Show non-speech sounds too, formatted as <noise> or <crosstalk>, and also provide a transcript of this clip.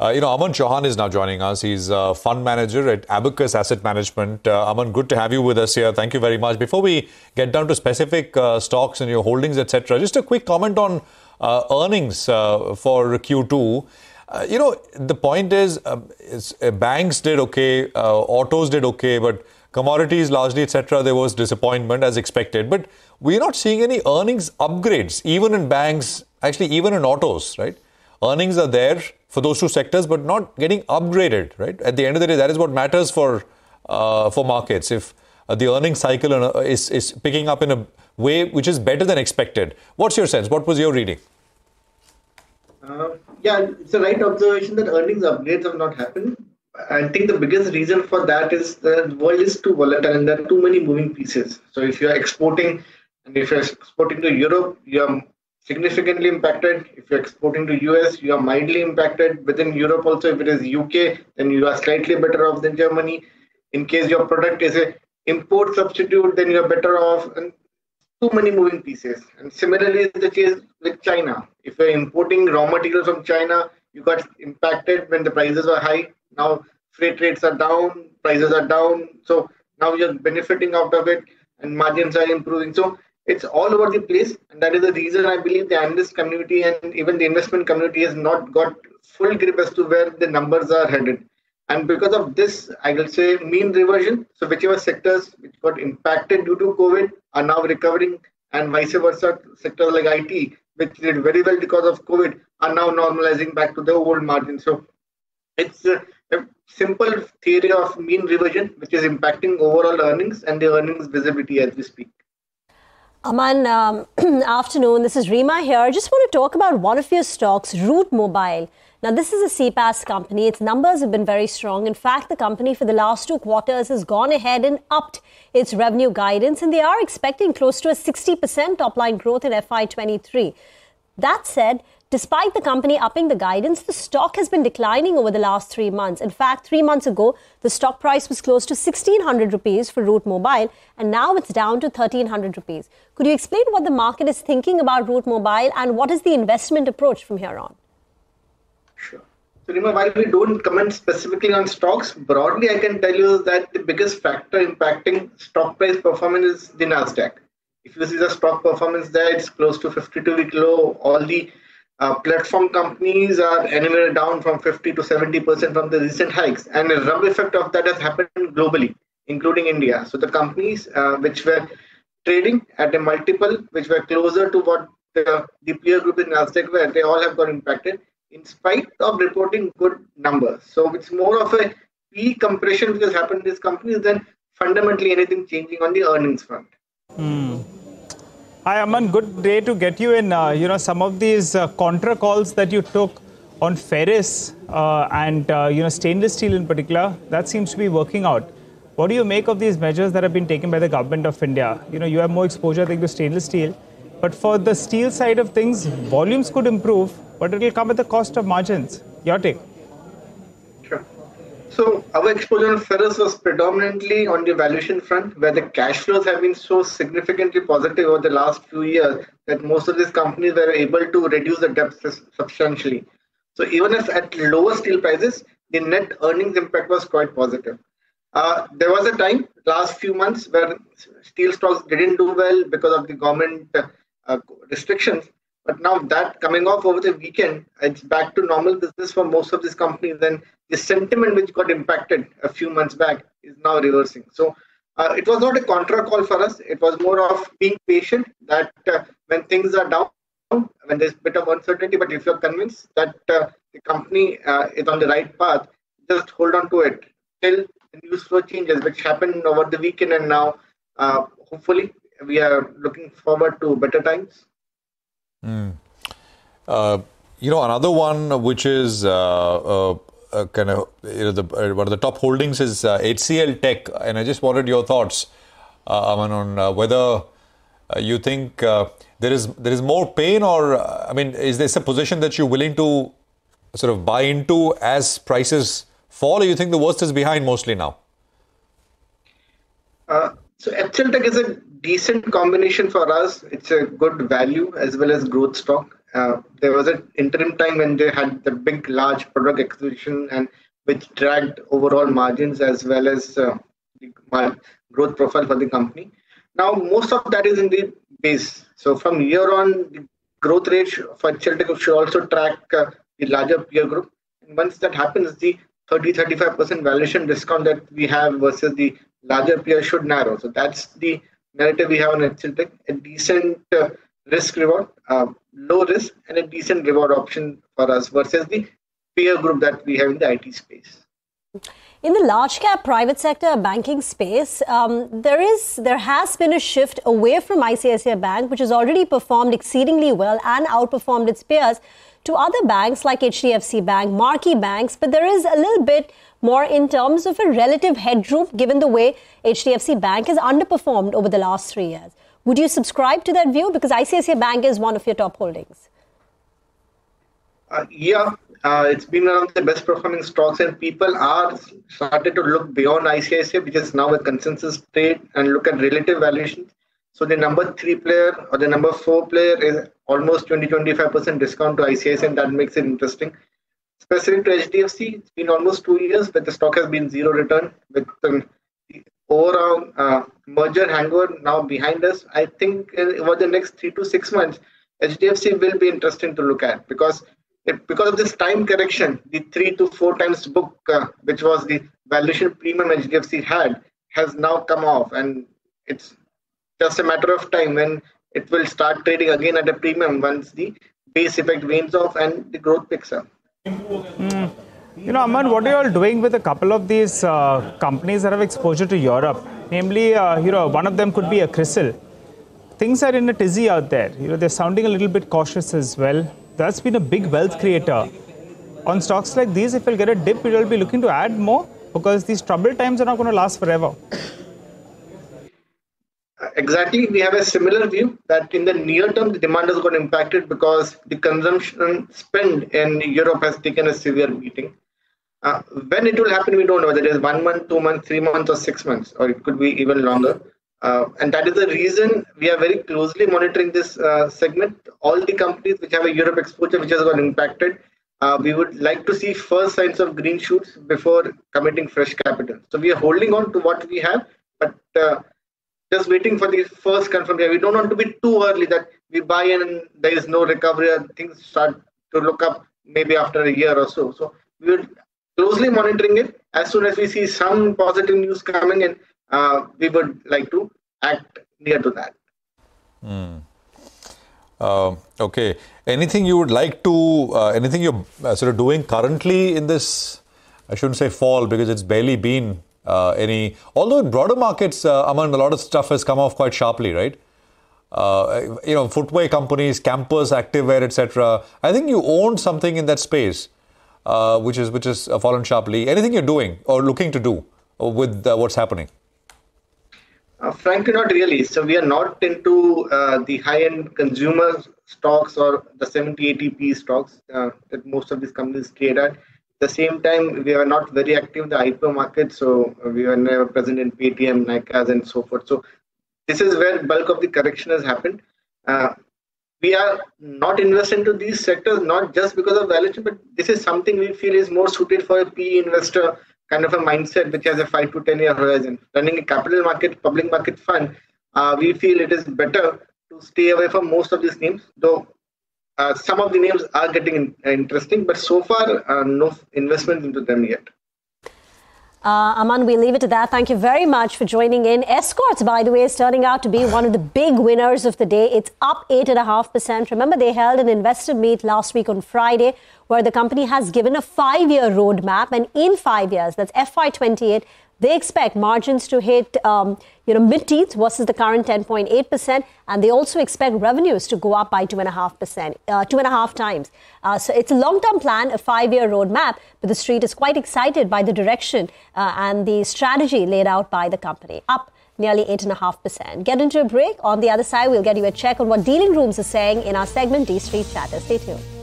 Uh, you know, Aman Chowhan is now joining us. He's a fund manager at Abakkus Asset Management. Uh, Aman, good to have you with us here. Thank you very much. Before we get down to specific uh, stocks and your holdings, etc., just a quick comment on uh, earnings uh, for Q2. Uh, you know, the point is, um, banks did okay, autos did okay, but commodities largely, etc., there was disappointment as expected. But we're not seeing any earnings upgrades, even in banks, actually, even in autos, right? Earnings are there for those two sectors, but not getting upgraded, right? At the end of the day, that is what matters for uh, for markets. If uh, the earnings cycle is, is picking up in a way which is better than expected. What's your sense? What was your reading? Uh, yeah, it's a right observation that earnings upgrades have not happened. I think the biggest reason for that is the world is too volatile and there are too many moving pieces. So if you're exporting and if you're exporting to Europe, you're significantly impacted. If you're exporting to US, you are mildly impacted. Within Europe also, if it is UK, then you are slightly better off than Germany. In case your product is a import substitute, then you're better off. And too many moving pieces. And similarly is the case with China. If you're importing raw materials from China, you got impacted when the prices were high. Now freight rates are down, prices are down. So now you're benefiting out of it and margins are improving. So it's all over the place and that is the reason i believe the analyst community and even the investment community has not got full grip as to where the numbers are headed. And because of this i will say mean reversion. So whichever sectors which got impacted due to covid are now recovering and vice versa sectors like it which did very well because of covid are now normalizing back to the old margin. So it's a, a simple theory of mean reversion which is impacting overall earnings and the earnings visibility as we speak Aman, um, <clears throat> afternoon. This is Rima here. I just want to talk about one of your stocks, Route Mobile. Now, this is a CPaaS company. Its numbers have been very strong. In fact, the company for the last two quarters has gone ahead and upped its revenue guidance, and they are expecting close to a 60% top line growth in FY23. That said, Despite the company upping the guidance, the stock has been declining over the last three months. In fact, three months ago, the stock price was close to 1600 rupees for Route Mobile, and now it's down to 1300 rupees. Could you explain what the market is thinking about Route Mobile and what is the investment approach from here on? Sure. So, Rima, while we don't comment specifically on stocks, broadly I can tell you that the biggest factor impacting stock price performance is the Nasdaq. If you see the stock performance there, it's close to 52 week low. All the uh, platform companies are anywhere down from 50 to 70 percent from the recent hikes, and the rub effect of that has happened globally, including India. So the companies uh, which were trading at a multiple, which were closer to what the, the peer group in Nasdaq were, they all have got impacted in spite of reporting good numbers. So it's more of a P compression which has happened in these companies than fundamentally anything changing on the earnings front. Hmm. Hi, Aman. Good day to get you in. Uh, you know, some of these uh, contra calls that you took on ferrous uh, and, uh, you know, stainless steel in particular, that seems to be working out. What do you make of these measures that have been taken by the government of India? You know, you have more exposure, I think, to stainless steel. But for the steel side of things, volumes could improve, but it will come at the cost of margins. Your take? So our exposure on ferrous was predominantly on the valuation front, where the cash flows have been so significantly positive over the last few years that most of these companies were able to reduce the debt substantially. So even if at lower steel prices, the net earnings impact was quite positive. Uh, there was a time last few months where steel stocks didn't do well because of the government uh, restrictions. But now that coming off over the weekend, it's back to normal business for most of these companies. And the sentiment which got impacted a few months back is now reversing. So uh, it was not a contra call for us. It was more of being patient that uh, when things are down, when there's a bit of uncertainty, but if you're convinced that uh, the company uh, is on the right path, just hold on to it till the news flow changes, which happened over the weekend. And now, uh, hopefully, we are looking forward to better times. Mm. you know, another one which is uh, kind of you know the uh, one of the top holdings is uh, HCL Tech, and I just wanted your thoughts, uh, Aman, on uh, whether uh, you think there is there is more pain, or I mean, is this a position that you're willing to sort of buy into as prices fall, or you think the worst is behind mostly now? So HCL is a decent combination for us. It's a good value as well as growth stock Uh, there was an interim time when they had the big, large product acquisition and which dragged overall margins as well as uh, the growth profile for the company. Now, most of that is in the base. So from year on, the growth rate for HCLTech should also track uh, the larger peer group. And once that happens, the 30-35% valuation discount that we have versus the larger peer should narrow. So that's the narrative we have on HCLTech, a decent uh, risk reward, uh, low risk, and a decent reward option for us versus the peer group that we have in the IT space. In the large cap private sector banking space, um, there is there has been a shift away from ICICI Bank, which has already performed exceedingly well and outperformed its peers, to other banks like HDFC Bank, marquee banks. But there is a little bit more in terms of a relative headroom, given the way HDFC Bank has underperformed over the last three years. Would you subscribe to that view? Because ICICI Bank is one of your top holdings. Uh, yeah, uh, it's been one of the best performing stocks, and people are started to look beyond ICICI, which is now a consensus trade, and look at relative valuations. So the number three player or the number four player is almost 20-25% discount to ICICI, and that makes it interesting. Specific to HDFC, it's been almost two years, but the stock has been zero return with um, overall uh, merger hangover now behind us, I think over the next three to six months, HDFC will be interesting to look at because it, because of this time correction, the three to four times book, uh, which was the valuation premium HDFC had, has now come off, and it's just a matter of time when it will start trading again at a premium once the base effect wanes off and the growth picks up. You know, Aman, what are you all doing with a couple of these uh, companies that have exposure to Europe? Namely, uh, you know, one of them could be a CRISIL. Things are in a tizzy out there. You know, they're sounding a little bit cautious as well. That's been a big wealth creator. On stocks like these, if you'll get a dip, you'll be looking to add more because these troubled times are not going to last forever. Exactly, we have a similar view that in the near term, the demand has got impacted because the consumption spend in Europe has taken a severe beating. Uh, when it will happen, we don't know whether it is one month, two months, three months, or six months, or it could be even longer. Uh, and that is the reason we are very closely monitoring this uh, segment. All the companies which have a Europe exposure, which has got impacted, uh, we would like to see first signs of green shoots before committing fresh capital. So we are holding on to what we have, but uh, just waiting for the first confirmation. We don't want to be too early that we buy and there is no recovery and things start to look up maybe after a year or so. So we would closely monitoring it. As soon as we see some positive news coming in, uh, we would like to act near to that. Mm. Uh, okay. Anything you would like to, uh, anything you're uh, sort of doing currently in this, I shouldn't say fall because it's barely been uh, any, although in broader markets, uh, Aman, a lot of stuff has come off quite sharply, right? Uh, you know, footwear companies, campus, activewear, etc. I think you own something in that space uh, which is which is uh, fallen sharply. Anything you're doing or looking to do with uh, what's happening? Uh, frankly, not really. So we are not into the high-end consumer stocks or the 70, 80 P stocks that most of these companies trade at. The same time, we are not very active in the IPO market, so we are never present in Paytm, Nykaa, and so forth. So this is where bulk of the correction has happened we are not investing into these sectors not just because of valuation, but this is something we feel is more suited for a PE investor kind of a mindset which has a five to ten year horizon. Running a capital market, public market fund, uh, we feel it is better to stay away from most of these names, though uh, some of the names are getting in, uh, interesting, but so far uh, no investment into them yet. Uh, Aman, we leave it to that. Thank you very much for joining in. Escorts, by the way, is turning out to be one of the big winners of the day. It's up 8.5%. Remember, they held an investor meet last week on Friday where the company has given a five year roadmap. And in five years, that's FY28, they expect margins to hit, um, you know, mid-teens versus the current 10.8%, and they also expect revenues to go up by two and a half percent, uh, two and a half times. Uh, so it's a long-term plan, a five-year roadmap, but the street is quite excited by the direction uh, and the strategy laid out by the company. Up nearly 8.5%. Get into a break. On the other side, we'll get you a check on what dealing rooms are saying in our segment D Street Chatter. Stay tuned.